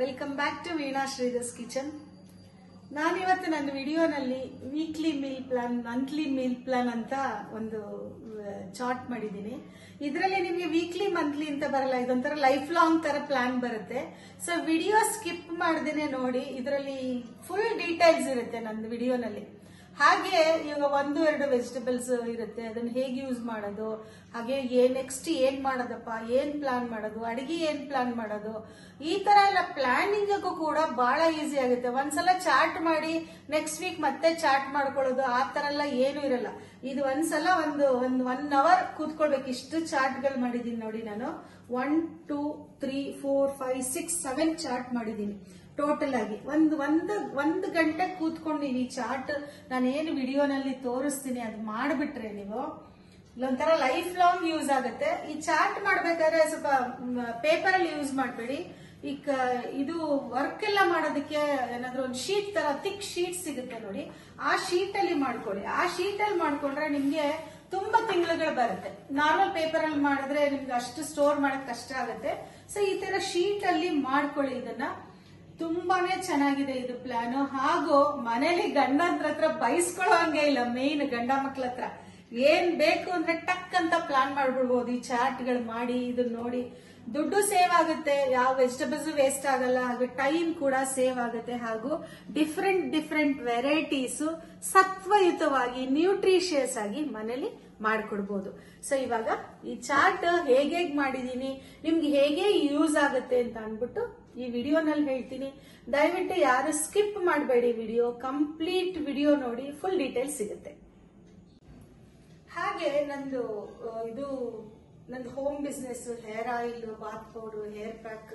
Welcome back to Veena Sridhar's kitchen ನಾನಿವತ್ತು ನನ್ನ ವಿಡಿಯೋನಲ್ಲಿ weekly meal plan monthly meal plan ಅಂತ ಒಂದು ಚಾರ್ಟ್ ಮಾಡಿದ್ದೀನಿ. ಇದರಲ್ಲಿ ನಿಮಗೆ ವೀಕ್ಲಿ ಮಂತ್ಲಿ ಅಂತ ಬರಲ್ಲ, ಇದೊಂಥರ ಲೈಫ್ ಲಾಂಗ್ ತರ ಪ್ಲಾನ್ ಬರುತ್ತೆ. ಸೊ ವಿಡಿಯೋ ಸ್ಕಿಪ್ ಮಾಡ್ದೇನೆ ನೋಡಿ, ಇದರಲ್ಲಿ ಫುಲ್ ಡೀಟೇಲ್ಸ್ ಇರುತ್ತೆ ನನ್ನ ವಿಡಿಯೋನಲ್ಲಿ. ಹಾಗೆ ಇವಾಗ ಒಂದು, ಎರಡು ವೆಜಿಟೇಬಲ್ಸ್ ಇರುತ್ತೆ. ಅದನ್ನ ಹೇಗೆ ಯೂಸ್ ಮಾಡೋದು? ಹಾಗೆ ಏ ನೆಕ್ಸ್ಟ್ ಏನ್ ಮಾಡೋದಪ್ಪ? ಏನ್ ಪ್ಲಾನ್ ಮಾಡೋದು? ಅಡಿಗೆ ಏನ್ ಪ್ಲಾನ್ ಮಾಡೋದು? ಈ ತರ ಎಲ್ಲ ಪ್ಲಾನಿಂಗ್ ಕೂಡ ಬಹಳ ಈಸಿ ಆಗುತ್ತೆ. ಒಂದ್ಸಲ ಚಾರ್ಟ್ ಮಾಡಿ ನೆಕ್ಸ್ಟ್ ವೀಕ್ ಮತ್ತೆ ಚಾರ್ಟ್ ಮಾಡ್ಕೊಳ್ಳೋದು. ಆ ತರ ಎಲ್ಲ ಏನು ಇರಲ್ಲ. ಇದು ಒಂದ್ಸಲ ಒಂದು ಒಂದು ಒನ್ ಅವರ್ ಕೂತ್ಕೊಳ್ಬೇಕು. ಇಷ್ಟು ಚಾರ್ಟ್ಗಳು ಮಾಡಿದೀನಿ ನೋಡಿ ನಾನು. One two three four five six seven chart ಮಾಡಿದೀನಿ. ಟೋಟಲ್ ಆಗಿ. ಒಂದು ಒಂದು ಒಂದು ಗಂಟೆ ಕೂತ್ಕೊಂಡು ನೀವು ಈ ಚಾರ್ಟ್ ನಾನು ಏನು ವಿಡಿಯೋನಲ್ಲಿ ತೋರಿಸ್ತೀನಿ, ಅದು ಮಾಡಿಬಿಟ್ರೆ ನೀವು, ಇಲ್ಲೊಂಥರ ಲೈಫ್ ಲಾಂಗ್ ಯೂಸ್ ಆಗುತ್ತೆ. ಈ ಚಾರ್ಟ್ ಮಾಡಬೇಕಾದ್ರೆ ಸ್ವಲ್ಪ ಪೇಪರಲ್ಲಿ ಯೂಸ್ ಮಾಡಬೇಡಿ. ಈ ಇದು ವರ್ಕ್ ಎಲ್ಲ ಮಾಡೋದಕ್ಕೆ ಏನಾದ್ರು ಒಂದು ಶೀಟ್ ತರ ತಿಕ್ ಶೀಟ್ ಸಿಗುತ್ತೆ ನೋಡಿ. ಆ ಶೀಟ್ ಅಲ್ಲಿ ಮಾಡ್ಕೊಳ್ಳಿ. ಆ ಶೀಟ್ ಅಲ್ಲಿ ಮಾಡ್ಕೊಂಡ್ರೆ ನಿಮ್ಗೆ ತುಂಬಾ ತಿಂಗಳುಗಳು ಬರುತ್ತೆ. ನಾರ್ಮಲ್ ಪೇಪರ್ ಅಲ್ಲಿ ಮಾಡಿದ್ರೆ ನಿಮ್ಗೆ ಅಷ್ಟು ಸ್ಟೋರ್ ಮಾಡಕ್ ಕಷ್ಟ ಆಗುತ್ತೆ. ಸೊ ಈ ತರ ಶೀಟ್ ಅಲ್ಲಿ ಮಾಡ್ಕೊಳ್ಳಿ ಇದನ್ನ. ತುಂಬಾನೇ ಚೆನ್ನಾಗಿದೆ ಇದು ಪ್ಲಾನ್ ಹಾಗೂ ಮನೇಲಿ ಗಂಡಂದ್ರ ಹತ್ರ ಬೈಸ್ಕೊಳ್ಳೋ ಹಂಗೆ ಇಲ್ಲ ಮೇನ್ ಗಂಡ ಮಕ್ಳ ಹತ್ರ. ಏನ್ ಬೇಕು ಅಂದ್ರೆ ಟಕ್ ಅಂತ ಪ್ಲಾನ್ ಮಾಡ್ಬಿಡ್ಬೋದು. ಈ ಚಾಟ್ಗಳು ಮಾಡಿ ಇದನ್ನ ನೋಡಿ. ದುಡ್ಡು ಸೇವ್ ಆಗುತ್ತೆ. ಯಾವ ವೆಜಿಟೇಬಲ್ಸ್ ವೇಸ್ಟ್ ಆಗಲ್ಲ. ಹಾಗೆ ಟೈಮ್ ಕೂಡ ಸೇವ್ ಆಗುತ್ತೆ. ಹಾಗೂ ಡಿಫ್ರೆಂಟ್ ಡಿಫ್ರೆಂಟ್ ವೆರೈಟೀಸ್ ಸತ್ವಯುತವಾಗಿ ನ್ಯೂಟ್ರಿಷಿಯಸ್ ಆಗಿ ಮನೇಲಿ ಮಾಡ್ಕೊಡ್ಬೋದು. ಸೊ ಇವಾಗ ಈ ಚಾಟ್ ಹೇಗೆ ಮಾಡಿದೀನಿ, ನಿಮ್ಗೆ ಹೇಗೆ ಯೂಸ್ ಆಗುತ್ತೆ ಅಂತ ಅನ್ಬಿಟ್ಟು ಈ ವಿಡಿಯೋನಲ್ಲಿ ಹೇಳ್ತೀನಿ. ದಯವಿಟ್ಟು ಯಾರು ಸ್ಕಿಪ್ ಮಾಡಬೇಡಿ ವಿಡಿಯೋ, ಕಂಪ್ಲೀಟ್ ವಿಡಿಯೋ ನೋಡಿ ಫುಲ್ ಡೀಟೇಲ್ ಸಿಗುತ್ತೆ. ಹಾಗೆ ನಂದು ಇದು ನಂದು home business hair oil bath powder hair pack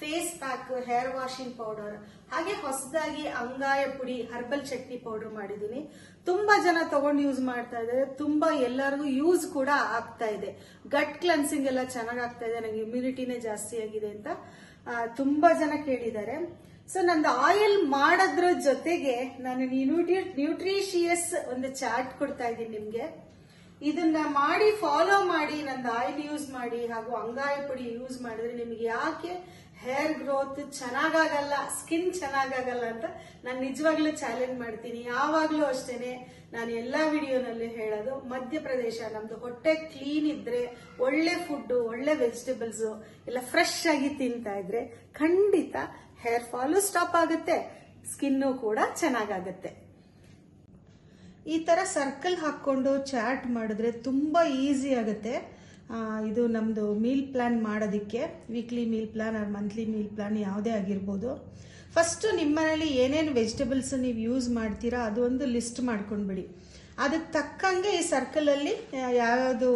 face pack hair washing powder ಹಾಗೆ ಹೊಸದಾಗಿ ಅಂಗಾಯ ಪುಡಿ ಹರ್ಬಲ್ ಚಟ್ನಿ ಪೌಡರ್ ಮಾಡಿದೀನಿ ತುಂಬಾ ಜನ ತಗೊಂಡು ಯೂಸ್ ಮಾಡ್ತಾ ಇದ್ದಾರೆ. ತುಂಬಾ ಎಲ್ಲರಿಗೂ ಯೂಸ್ ಕೂಡ ಆಗ್ತಾ ಇದೆ. ಗಟ್ ಕ್ಲೆನ್ಸಿಂಗ್ ಎಲ್ಲ ಚೆನ್ನಾಗ್ ಆಗ್ತಾ ಇದೆ. ನನಗೆ ಇಮ್ಯುನಿಟಿನೇ ಜಾಸ್ತಿ ಆಗಿದೆ ಅಂತ ತುಂಬಾ ಜನ ಕೇಳಿದ್ದಾರೆ. ಸೊ ನಂದು ಆಯಿಲ್ ಮಾಡೋದ್ರ ಜೊತೆಗೆ ನಾನು ನ್ಯೂಟ್ರಿ ನ್ಯೂಟ್ರಿಷಿಯಸ್ ಒಂದು ಚಾರ್ಟ್ ಕೊಡ್ತಾ ಇದ್ದೀನಿ ನಿಮ್ಗೆ. ಇದನ್ನ ಮಾಡಿ ಫಾಲೋ ಮಾಡಿ, ನಂದು ಆಯಿಲ್ ಯೂಸ್ ಮಾಡಿ ಹಾಗೂ ಅಂಗಾಯ ಪುಡಿ ಯೂಸ್ ಮಾಡಿದ್ರೆ ನಿಮ್ಗೆ ಯಾಕೆ ಹೇರ್ ಗ್ರೋತ್ ಚೆನ್ನಾಗಾಗಲ್ಲ, ಸ್ಕಿನ್ ಚೆನ್ನಾಗಾಗಲ್ಲ ಅಂತ ನಾನು ನಿಜವಾಗ್ಲೂ ಚಾಲೆಂಜ್ ಮಾಡ್ತೀನಿ. ಯಾವಾಗ್ಲೂ ಅಷ್ಟೇನೆ ನಾನು ಎಲ್ಲಾ ವಿಡಿಯೋನಲ್ಲಿ ಹೇಳೋದು, ಮಧ್ಯಪ್ರದೇಶ ನಮ್ದು ಹೊಟ್ಟೆ ಕ್ಲೀನ್ ಇದ್ರೆ ಒಳ್ಳೆ ಫುಡ್ ಒಳ್ಳೆ ವೆಜಿಟೇಬಲ್ಸ್ ಎಲ್ಲ ಫ್ರೆಶ್ ಆಗಿ ತಿಂತಾ ಇದ್ರೆ ಖಂಡಿತ ಹೇರ್ ಫಾಲು ಸ್ಟಾಪ್ ಆಗುತ್ತೆ ಸ್ಕಿನ್ನು ಕೂಡ ಚೆನ್ನಾಗಾಗತ್ತೆ. ಈ ತರ ಸರ್ಕಲ್ ಹಾಕೊಂಡು ಚಾಟ್ ಮಾಡಿದ್ರೆ ತುಂಬಾ ಈಸಿ ಆಗುತ್ತೆ. ಇದು ನಮ್ಮದು ಮೀಲ್ ಪ್ಲ್ಯಾನ್ ಮಾಡೋದಕ್ಕೆ weekly meal plan or monthly meal plan ಯಾವುದೇ ಆಗಿರ್ಬೋದು. ಫಸ್ಟು ನಿಮ್ಮ ಮನೇಲಿ ಏನೇನು ವೆಜಿಟೇಬಲ್ಸ್ ನೀವು ಯೂಸ್ ಮಾಡ್ತೀರಾ ಅದು ಒಂದು ಲಿಸ್ಟ್ ಮಾಡ್ಕೊಂಡ್ಬಿಡಿ. ಅದಕ್ಕೆ ತಕ್ಕಂಗೆ ಈ ಸರ್ಕಲಲ್ಲಿ ಯಾವ್ಯಾವುದು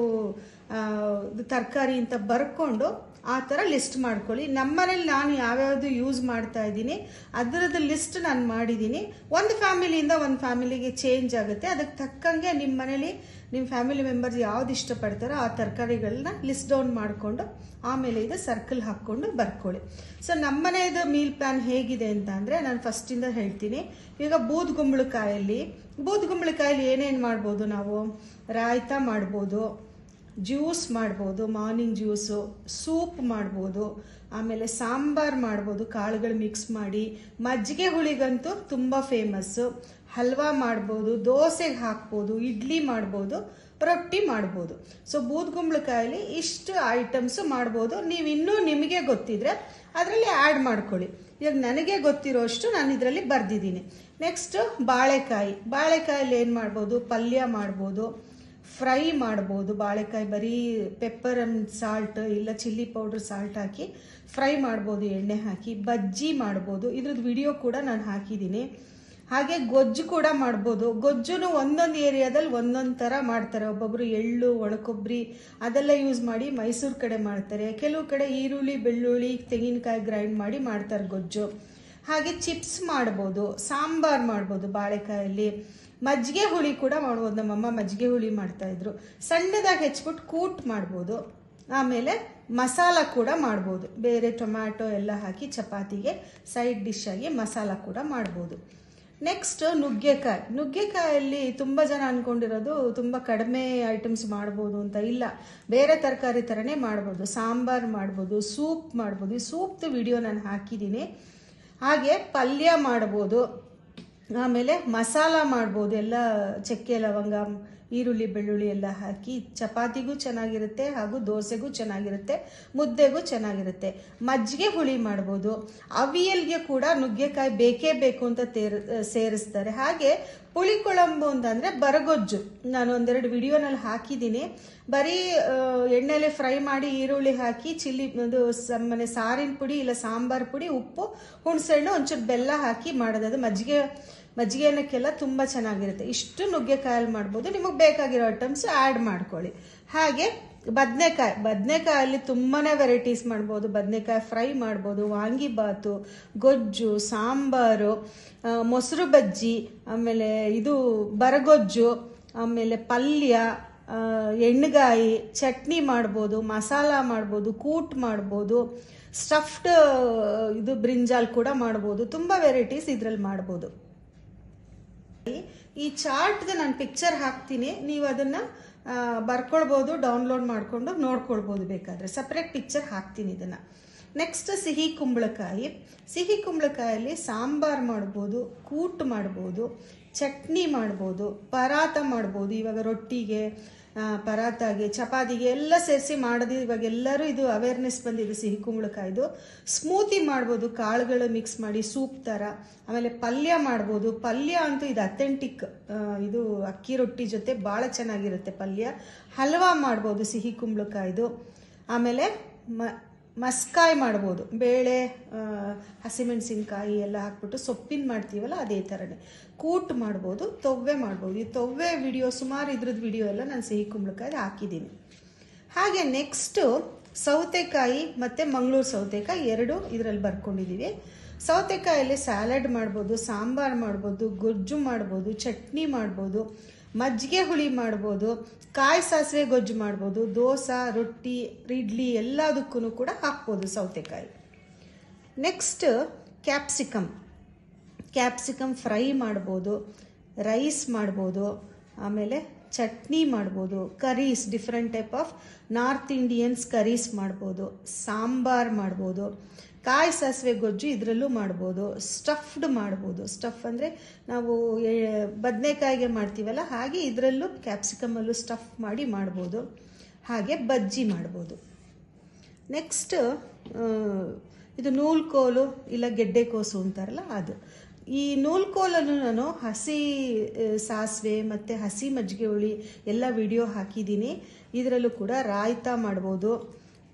ತರಕಾರಿ ಅಂತ ಬರ್ಕೊಂಡು ಆ ಥರ ಲಿಸ್ಟ್ ಮಾಡ್ಕೊಳ್ಳಿ. ನಮ್ಮನೇಲಿ ನಾನು ಯಾವ್ಯಾವುದು ಯೂಸ್ ಮಾಡ್ತಾ ಇದ್ದೀನಿ, ಅದರದ್ದು ಲಿಸ್ಟ್ ನಾನು ಮಾಡಿದ್ದೀನಿ. ಒಂದು ಫ್ಯಾಮಿಲಿಯಿಂದ ಒಂದು ಫ್ಯಾಮಿಲಿಗೆ ಚೇಂಜ್ ಆಗುತ್ತೆ. ಅದಕ್ಕೆ ತಕ್ಕಂಗೆ ನಿಮ್ಮ ಮನೇಲಿ ನಿಮ್ಮ ಫ್ಯಾಮಿಲಿ ಮೆಂಬರ್ಸ್ ಯಾವ್ದು ಇಷ್ಟಪಡ್ತಾರೋ ಆ ತರಕಾರಿಗಳನ್ನ ಲಿಸ್ಟ್ ಡೌನ್ ಮಾಡಿಕೊಂಡು ಆಮೇಲೆ ಇದು ಸರ್ಕಲ್ ಹಾಕ್ಕೊಂಡು ಬರ್ಕೊಳ್ಳಿ. ಸೊ ನಮ್ಮನೆಯದು ಮೀಲ್ ಪ್ಲಾನ್ ಹೇಗಿದೆ ಅಂತ ಅಂದರೆ ನಾನು ಫಸ್ಟಿಂದ ಹೇಳ್ತೀನಿ. ಈಗ ಬೂದ್ಗುಂಬಳಕಾಯಲ್ಲಿ ಬೂದ್ಗುಂಬಳಕಾಯಲ್ಲಿ ಏನೇನು ಮಾಡ್ಬೋದು ನಾವು? ರಾಯ್ತ ಮಾಡ್ಬೋದು, ಜ್ಯೂಸ್ ಮಾಡ್ಬೋದು, ಮಾರ್ನಿಂಗ್ ಜ್ಯೂಸು, ಸೂಪ್ ಮಾಡ್ಬೋದು, ಆಮೇಲೆ ಸಾಂಬಾರ್ ಮಾಡ್ಬೋದು, ಕಾಳುಗಳು ಮಿಕ್ಸ್ ಮಾಡಿ. ಮಜ್ಜಿಗೆ ಹುಳಿಗಂತೂ ತುಂಬ ಫೇಮಸ್ಸು ಹಲ್ವಾ ಮಾಡ್ಬೋದು, ದೋಸೆಗೆ ಹಾಕ್ಬೋದು, ಇಡ್ಲಿ ಮಾಡ್ಬೋದು, ರೊಟ್ಟಿ ಮಾಡ್ಬೋದು. ಸೊ ಬೂದ್ಗುಂಬಳಕಾಯಲ್ಲಿ ಇಷ್ಟು ಐಟಮ್ಸ್ ಮಾಡ್ಬೋದು. ನೀವು ಇನ್ನೂ ನಿಮಗೆ ಗೊತ್ತಿದ್ರೆ ಅದರಲ್ಲಿ ಆ್ಯಡ್ ಮಾಡ್ಕೊಳ್ಳಿ. ಇವಾಗ ನನಗೆ ಗೊತ್ತಿರೋಷ್ಟು ನಾನು ಇದರಲ್ಲಿ ಬರೆದಿದ್ದೀನಿ. ನೆಕ್ಸ್ಟ್ ಬಾಳೆಕಾಯಿ. ಬಾಳೆಕಾಯಲ್ಲಿ ಏನು ಮಾಡ್ಬೋದು? ಪಲ್ಯ ಮಾಡ್ಬೋದು, ಫ್ರೈ ಮಾಡ್ಬೋದು. ಬಾಳೆಕಾಯಿ ಬರೀ ಪೆಪ್ಪರ್ ಅಂಡ್ ಸಾಲ್ಟ್ ಇಲ್ಲ ಚಿಲ್ಲಿ ಪೌಡ್ರ್ ಸಾಲ್ಟ್ ಹಾಕಿ ಫ್ರೈ ಮಾಡ್ಬೋದು, ಎಣ್ಣೆ ಹಾಕಿ, ಬಜ್ಜಿ ಮಾಡ್ಬೋದು. ಇದ್ರದ್ದು ವಿಡಿಯೋ ಕೂಡ ನಾನು ಹಾಕಿದ್ದೀನಿ. ಹಾಗೆ ಗೊಜ್ಜು ಕೂಡ ಮಾಡ್ಬೋದು. ಗೊಜ್ಜುನು ಒಂದೊಂದು ಏರಿಯಾದಲ್ಲಿ ಒಂದೊಂದು ಥರ ಮಾಡ್ತಾರೆ. ಒಬ್ಬೊಬ್ಬರು ಎಳ್ಳು, ಒಣಕೊಬ್ಬರಿ ಅದೆಲ್ಲ ಯೂಸ್ ಮಾಡಿ ಮೈಸೂರು ಕಡೆ ಮಾಡ್ತಾರೆ. ಕೆಲವು ಕಡೆ ಈರುಳ್ಳಿ, ಬೆಳ್ಳುಳ್ಳಿ, ತೆಂಗಿನಕಾಯಿ ಗ್ರೈಂಡ್ ಮಾಡಿ ಮಾಡ್ತಾರೆ ಗೊಜ್ಜು. ಹಾಗೆ ಚಿಪ್ಸ್ ಮಾಡ್ಬೋದು. ಸಾಂಬಾರು ಮಾಡ್ಬೋದು ಬಾಳೆಕಾಯಲ್ಲಿ. ಮಜ್ಜಿಗೆ ಹುಳಿ ಕೂಡ ಮಾಡ್ಬೋದು. ನಮ್ಮಮ್ಮ ಮಜ್ಜಿಗೆ ಹುಳಿ ಮಾಡ್ತಾಯಿದ್ರು ಸಣ್ಣದಾಗಿ ಹೆಚ್ಬಿಟ್ಟು ಕೂಟ್ ಮಾಡ್ಬೋದು. ಆಮೇಲೆ ಮಸಾಲ ಕೂಡ ಮಾಡ್ಬೋದು. ಬೇರೆ ಟೊಮ್ಯಾಟೊ ಎಲ್ಲ ಹಾಕಿ ಚಪಾತಿಗೆ ಸೈಡ್ ಡಿಶ್ ಆಗಿ ಮಸಾಲ ಕೂಡ ಮಾಡ್ಬೋದು. ನೆಕ್ಸ್ಟ್ ನುಗ್ಗೆಕಾಯಿ. ನುಗ್ಗೆಕಾಯಲ್ಲಿ ತುಂಬ ಜನ ಅನ್ಕೊಂಡಿರೋದು ತುಂಬ ಕಡಿಮೆ ಐಟಮ್ಸ್ ಮಾಡ್ಬೋದು ಅಂತ. ಇಲ್ಲ, ಬೇರೆ ತರಕಾರಿ ಥರನೇ ಮಾಡ್ಬೋದು. ಸಾಂಬಾರ್ ಮಾಡ್ಬೋದು, ಸೂಪ್ ಮಾಡ್ಬೋದು. ಈ ಸೂಪ್ದು ವಿಡಿಯೋ ನಾನು ಹಾಕಿದ್ದೀನಿ ಹಾಗೆ ಪಲ್ಯ ಮಾಡ್ಬೋದು. ಆಮೇಲೆ ಮಸಾಲ ಮಾಡ್ಬೋದು. ಎಲ್ಲ ಚಕ್ಕೆ, ಲವಂಗ ಈರುಳ್ಳಿ, ಬೆಳ್ಳುಳ್ಳಿ ಎಲ್ಲ ಹಾಕಿ ಚಪಾತಿಗೂ ಚೆನ್ನಾಗಿರುತ್ತೆ ಹಾಗೂ ದೋಸೆಗೂ ಚೆನ್ನಾಗಿರುತ್ತೆ, ಮುದ್ದೆಗೂ ಚೆನ್ನಾಗಿರುತ್ತೆ. ಮಜ್ಜಿಗೆ ಹುಳಿ ಮಾಡ್ಬೋದು. ಅವಿಯಲ್ಗೆ ಕೂಡ ನುಗ್ಗೆಕಾಯಿ ಬೇಕೇ ಬೇಕು ಅಂತ ತೇರ್ ಸೇರಿಸ್ತಾರೆ. ಹಾಗೆ ಪುಳಿಕೊಳಂಬು ಅಂತಂದರೆ ಬರಗೊಜ್ಜು. ನಾನು ಒಂದೆರಡು ವಿಡಿಯೋನಲ್ಲಿ ಹಾಕಿದ್ದೀನಿ. ಬರೀ ಎಣ್ಣೆಲೆ ಫ್ರೈ ಮಾಡಿ ಈರುಳ್ಳಿ ಹಾಕಿ, ಚಿಲ್ಲಿ, ಅದು ಮನೆ ಸಾರಿನ ಪುಡಿ ಇಲ್ಲ ಸಾಂಬಾರ್ ಪುಡಿ, ಉಪ್ಪು, ಹುಣಸೆಹಣ್ಣು, ಒಂಚೂರು ಬೆಲ್ಲ ಹಾಕಿ ಮಾಡೋದು. ಅದು ಮಜ್ಜಿಗೆ ಮಜ್ಜಿಗೆ ಅನ್ನಕ್ಕೆಲ್ಲ ತುಂಬ ಚೆನ್ನಾಗಿರುತ್ತೆ. ಇಷ್ಟು ನುಗ್ಗೆಕಾಯಲ್ಲಿ ಮಾಡ್ಬೋದು. ನಿಮಗೆ ಬೇಕಾಗಿರೋ ಐಟಮ್ಸ್ ಆ್ಯಡ್ ಮಾಡ್ಕೊಳ್ಳಿ. ಹಾಗೆ ಬದನೆಕಾಯಿ, ಬದನೆಕಾಯಲ್ಲಿ ತುಂಬಾ ವೆರೈಟೀಸ್ ಮಾಡ್ಬೋದು. ಬದನೆಕಾಯಿ ಫ್ರೈ ಮಾಡ್ಬೋದು ವಾಂಗಿಬಾತು ಗೊಜ್ಜು, ಸಾಂಬಾರು ಮೊಸರು ಬಜ್ಜಿ, ಆಮೇಲೆ ಇದು ಬರಗೊಜ್ಜು, ಆಮೇಲೆ ಪಲ್ಯ ಎಣ್ಣೆಗಾಯಿ ಚಟ್ನಿ ಮಾಡ್ಬೋದು, ಮಸಾಲ ಮಾಡ್ಬೋದು, ಕೂಟ್ ಮಾಡ್ಬೋದು ಸ್ಟಫ್ಡ್ ಇದು ಬ್ರಿಂಜಾಲ್ ಕೂಡ ಮಾಡ್ಬೋದು. ತುಂಬ ವೆರೈಟೀಸ್ ಇದರಲ್ಲಿ ಮಾಡ್ಬೋದು. ಈ ಚಾರ್ಟ್ಗೆ ನಾನು ಪಿಕ್ಚರ್ ಹಾಕ್ತೀನಿ. ನೀವು ಅದನ್ನ ಬರ್ಕೊಳ್ಬೋದು, ಡೌನ್ಲೋಡ್ ಮಾಡಿಕೊಂಡು ನೋಡ್ಕೊಳ್ಬೋದು ಬೇಕಾದ್ರೆ. ಸಪ್ರೇಟ್ ಪಿಕ್ಚರ್ ಹಾಕ್ತೀನಿ ಇದನ್ನ. ನೆಕ್ಸ್ಟ್ ಸಿಹಿ ಕುಂಬಳಕಾಯಿ. ಸಿಹಿ ಕುಂಬಳಕಾಯಲ್ಲಿ ಸಾಂಬಾರ್ ಮಾಡ್ಬೋದು, ಕೂಟ್ ಮಾಡ್ಬೋದು, ಚಟ್ನಿ ಮಾಡ್ಬೋದು, ಪರಾತ ಮಾಡ್ಬೋದು. ಇವಾಗ ರೊಟ್ಟಿಗೆ ಪರಾತಾಗೆ ಚಪಾತಿಗೆ ಎಲ್ಲ ಸೇರಿಸಿ ಮಾಡೋದು. ಇವಾಗ ಎಲ್ಲರೂ ಇದು ಅವೇರ್ನೆಸ್ ಬಂದಿದೆ ಸಿಹಿ ಕುಂಬಳಕಾಯ್ದು ಸ್ಮೂತಿ ಮಾಡ್ಬೋದು, ಕಾಳುಗಳು ಮಿಕ್ಸ್ ಮಾಡಿ ಸೂಪ್ ಥರ ಆಮೇಲೆ ಪಲ್ಯ ಮಾಡ್ಬೋದು. ಪಲ್ಯ ಅಂತೂ ಇದು ಅಥೆಂಟಿಕ್ ಇದು ಅಕ್ಕಿ ರೊಟ್ಟಿ ಜೊತೆ ಭಾಳ ಚೆನ್ನಾಗಿರುತ್ತೆ ಪಲ್ಯ. ಹಲ್ವಾ ಮಾಡ್ಬೋದು ಸಿಹಿ ಕುಂಬಳಕಾಯ್ದು ಆಮೇಲೆ ಮಸ್ಕಾಯಿ ಮಾಡ್ಬೋದು. ಬೇಳೆ ಹಸಿಮೆಣಸಿನ್ಕಾಯಿ ಎಲ್ಲ ಹಾಕ್ಬಿಟ್ಟು ಸೊಪ್ಪಿನ ಮಾಡ್ತೀವಲ್ಲ ಅದೇ ಥರನೇ ಕೂಟ್ ಮಾಡ್ಬೋದು, ತೊವ್ವೆ ಮಾಡ್ಬೋದು. ಈ ತೊವ್ವೆ ವಿಡಿಯೋ ಸುಮಾರು ಇದ್ರದ್ದು ವಿಡಿಯೋ ಎಲ್ಲ ನಾನು ಸಿಹಿ ಕುಂಬಳಕಾಯಿ ಹಾಕಿದ್ದೀನಿ. ಹಾಗೆ ನೆಕ್ಸ್ಟು ಸೌತೆಕಾಯಿ ಮತ್ತು ಮಂಗಳೂರು ಸೌತೆಕಾಯಿ ಎರಡು ಇದರಲ್ಲಿ ಬರ್ಕೊಂಡಿದ್ದೀವಿ ಸೌತೆಕಾಯಲ್ಲಿ ಸ್ಯಾಲಡ್ ಮಾಡ್ಬೋದು, ಸಾಂಬಾರು ಮಾಡ್ಬೋದು, ಗೊಜ್ಜು ಮಾಡ್ಬೋದು, ಚಟ್ನಿ ಮಾಡ್ಬೋದು. ಮಜ್ಜಿಗೆ ಹುಳಿ ಮಾಡ್ಬೋದು, ಕಾಯಿ ಸಾಸಿವೆ ಗೊಜ್ಜು ಮಾಡ್ಬೋದು, ದೋಸೆ, ರೊಟ್ಟಿ, ಇಡ್ಲಿ ಎಲ್ಲದಕ್ಕೂ ಕೂಡ ಹಾಕ್ಬೋದು ಸೌತೆಕಾಯಿ. ನೆಕ್ಸ್ಟ್ ಕ್ಯಾಪ್ಸಿಕಮ್ ಕ್ಯಾಪ್ಸಿಕಮ್ ಫ್ರೈ ಮಾಡ್ಬೋದು ರೈಸ್ ಮಾಡ್ಬೋದು, ಆಮೇಲೆ ಚಟ್ನಿ ಮಾಡ್ಬೋದು curries different type of North Indians curries ಮಾಡ್ಬೋದು, ಸಾಂಬಾರ್ ಮಾಡ್ಬೋದು. ಕಾಯಿ ಸಾಸಿವೆ ಗೊಜ್ಜು ಇದರಲ್ಲೂ ಮಾಡ್ಬೋದು ಸ್ಟಫ್ಡ್ ಮಾಡ್ಬೋದು. ಸ್ಟಫ್ ಅಂದರೆ ನಾವು ಬದನೆಕಾಯಿಗೆ ಮಾಡ್ತೀವಲ್ಲ, ಹಾಗೆ ಇದರಲ್ಲೂ ಕ್ಯಾಪ್ಸಿಕಮಲ್ಲೂ ಸ್ಟಫ್ ಮಾಡಿ ಮಾಡ್ಬೋದು. ಹಾಗೆ ಬಜ್ಜಿ ಮಾಡ್ಬೋದು. ನೆಕ್ಸ್ಟ್ ಇದು ನೂಲ್ಕೋಲು ಇಲ್ಲ ಗೆಡ್ಡೆಕೋಸು ಅಂತಾರಲ್ಲ ಅದು. ಈ ನೂಲ್ಕೋಲನ್ನು ನಾನು ಹಸಿ ಸಾಸಿವೆ ಮತ್ತು ಹಸಿ ಮಜ್ಜಿಗೆ ಹುಳಿ ಎಲ್ಲ ವಿಡಿಯೋ ಹಾಕಿದ್ದೀನಿ. ಇದರಲ್ಲೂ ಕೂಡ ರಾಯ್ತಾ ಮಾಡ್ಬೋದು.